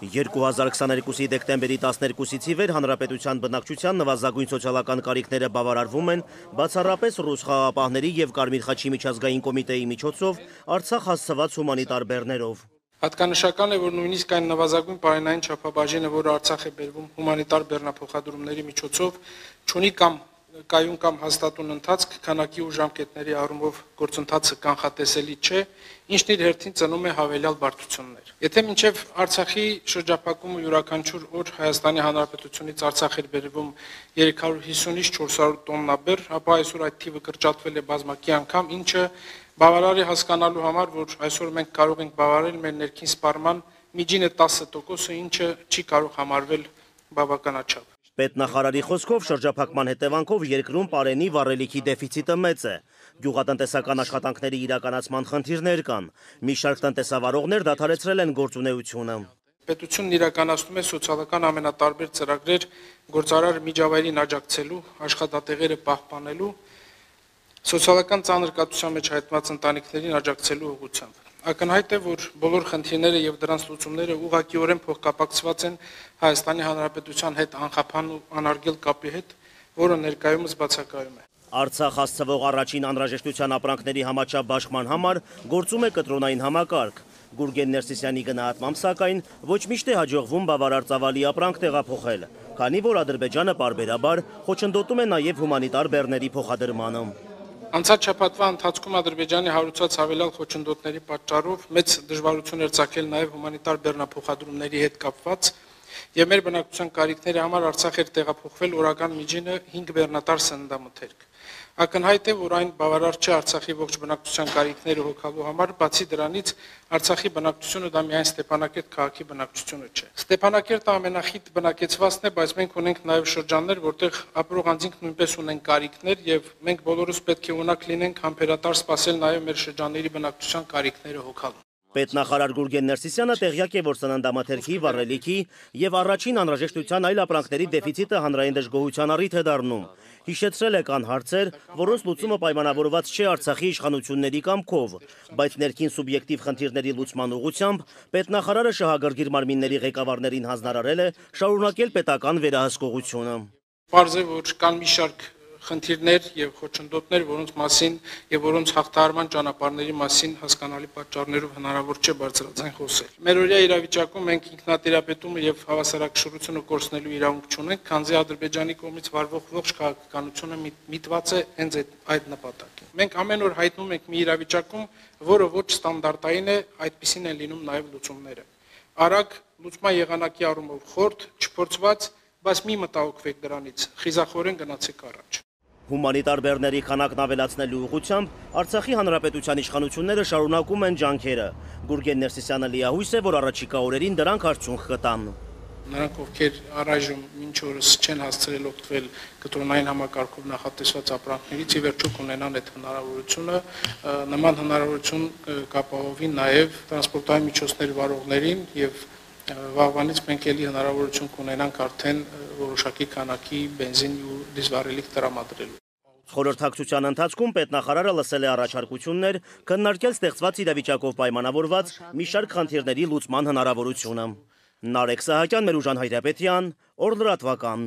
2022-ի դեկտեմբերի 12-ից ի վեր հանրապետության բնակչության նվազագույն սոցիալական կարիքները բավարարվում են բացառապես ռուս խաղաղապահների եւ Կարմիր խաչի միջազգային կոմիտեի միջոցով Արցախ հասցված հումանիտար բեռներով։ Հատկանշական է, որ նույնիսկ այն նվազագույն պարենային չափաբաժինը, որը Արցախ է բերվում հումանիտար բեռնափոխադրումների միջոցով, ունի կամ կայուն կամ հաստատուն ընթացք քանակի ու ժամկետների առումով գործընթացը կանխատեսելի չէ, ինչն իր հերթին ծնում է հավելյալ բարդություններ։ Եթե մինչև Արցախի շրջափակումը յուրաքանչյուր օր Հայաստանի Հանրապետությունից Արցախ էր բերվում 350-ից 400 տոննա բեռ, ապա այսօր այդ թիվը կրճատվել է բազմակի անգամ, ինչը բավարար է հասկանալու համար, որ այսօր մենք կարող ենք բավարարել մեր ներքին սպառման միջինը 10%-ը, ինչը չի կարող համարվել բավականաչափ։ Պետնախարարի խոսքով շրջափակման հետևանքով երկրում պարենի վառելիքի դեֆիցիտը մեծ է։ Գյուղատնտեսական աշխատանքների իրականացման խնդիրներ կան։ Մի շարք տնտեսավարողներ դադարեցրել են գործունեությունը։ Պետությունն իրականացնում է սոցիալական ամենատարբեր ծրագրեր գործարար միջավայրին աջակցելու, աշխատատեղերը պահպանելու, սոցիալական ծանր կատության մեջ հայտնված ընտանիքներին աջակցելու ուղղությամբ։ Ակնհայտ է, որ բոլոր խնդիրները եւ դրանց լուծումները ուղղակիորեն փոխկապակցված են Հայաստանի Հանրապետության հետ անխափան ու անարգել կապի հետ, որը ներկայումս բացակայում է։ Արցախ հասցվող առաջին անհրաժեշտության ապրանքների համաչափ բաշխման համար գործում է կտրոնային համակարգ։ Գուրգեն Ներսիսյանի գնահատմամբ սակայն ոչ միշտ է հաջողվում բավարար ծավալի ապրանք տեղափոխել, քանի որ Ադրբեջանը parberabar խոչընդոտում է նաև հումանիտար բեռների փոխադրմանը։ Անցած շաբաթվա ընթացքում Ադրբեջանի հարուցած հավելյալ խոչընդոտների պատճառով մեծ դժվարություն էր ցակել նաև հումանիտար բեռնափոխադրումների հետ կապված Եվ մեր բնակության կարիքների համար Արցախ էր տեղափոխվել օրական միջինը 5 բեռնատար սննդամթերք։ Ակնհայտ է, որ այն բավարար չէ Արցախի ողջ բնակության կարիքները հոգալու համար, բացի դրանից Արցախի բնակությունը դա միայն Ստեփանակերտ քաղաքի բնակությունը չէ։ Ստեփանակերտը ամենախիտ բնակեցվածն է, բայց մենք ունենք նաև շրջաններ, որտեղ ապրող անձինք նույնպես ունեն կարիքներ եւ մենք բոլորս պետք է ունակ լինենք համբերատար սпасել նաև մեր շրջանների բնակության կարիքները հոգալու։ Պետնախարար Գուրգեն Ներսիսյանը տեղյակ է, որ սննդամթերքի, վառելիքի եւ առաջին անհրաժեշտության այլ ապրանքների դեֆիցիտը հանրային դժգոհության առիթ է դառնում։ Հիշեցրել է կան հարցեր, որոնց լուծումը պայմանավորված չէ Արցախի իշխանությունների կամքով, բայց ներքին սուբյեկտիվ խնդիրների լուծման ուղղությամբ պետնախարարը շահագրգիռ մարմինների ղեկավարներին հանձնարարել է շարունակել պետական վերահսկողությունը։ Պարզ է, որ կան մի շարք խնդիրներ եւ խոչընդոտներ, որոնց մասին եւ որոնց հաղթահարման ճանապարհների մասին հասկանալի պատճառներով հնարավոր չէ բարձրաձայն խոսել։ Մեր օրյա իրավիճակում մենք ինքնատիրապետումը եւ հավասարակշռությունը կորցնելու իրավունք չունենք, քանզի Ադրբեջանի կողմից վարվող ողջ քաղաքականությունը միտված է հենց այդ այդ նպատակին։ Մենք ամեն օր հայտնում ենք մի իրավիճակում, որը ոչ ստանդարտային է, այդպեսին են լինում նաեւ լուծումները։ Արագ լուծման եղանակի առումով խորտ, չփորձված, բայց մի մտահոգվեք դրանից, խիզախորեն գնացեք առաջ։ Հումանիտար բեռների քանակն ավելացնելու ուղղությամբ Արցախի հանրապետության իշխանությունները շարունակում են ջանքերը։ Գուրգեն Ներսիսյանը լիահույս է, որ առաջիկա օրերին դրանք արդյունք կտան։ Նրանք, ովքեր առայժմ մինչ օրս չեն հասցրել օգտվել կտրոնային համակարգով նախատեսված ապրանքներից, ի վերջո կունենան այդ հնարավորությունը, նման հնարավորություն կապահովի նաև տրանսպորտային միջոցների վարողներին եւ վաղվանից մենք ելի հնարավորություն կունենանք արդեն որոշակի քանակի բենզին ու դիզվառելիք տրամադրելու։ Խորհրդակցության ընթացքում պետնախարարը լսել է առաջարկություններ, քննարկել ստեղծված իրավիճակով պայմանավորված մի շարք խնդիրների լուծման հնարավորությունը։ Նարեկ Սահակյան, Մերուժան Հայրապետյան, Օրլրատվական։